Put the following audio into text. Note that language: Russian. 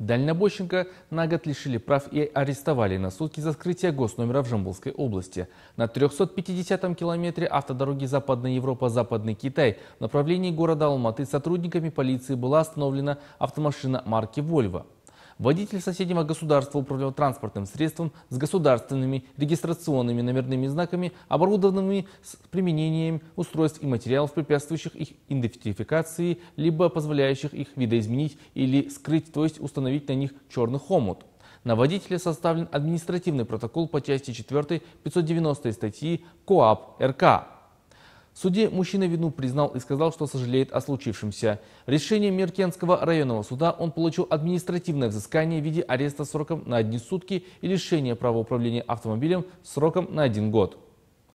Дальнобойщика на год лишили прав и арестовали на сутки за скрытие госномера в Жамбулской области. На 350-м километре автодороги Западная Европа-Западный Китай в направлении города Алматы сотрудниками полиции была остановлена автомашина марки «Вольво». Водитель соседнего государства управлял транспортным средством с государственными регистрационными номерными знаками, оборудованными с применением устройств и материалов, препятствующих их идентификации, либо позволяющих их видоизменить или скрыть, то есть установить на них черный хомут. На водителя составлен административный протокол по части 4 590 статьи КоАП РК. В суде мужчина вину признал и сказал, что сожалеет о случившемся. Решением Меркенского районного суда он получил административное взыскание в виде ареста сроком на одни сутки и лишения права управления автомобилем сроком на один год.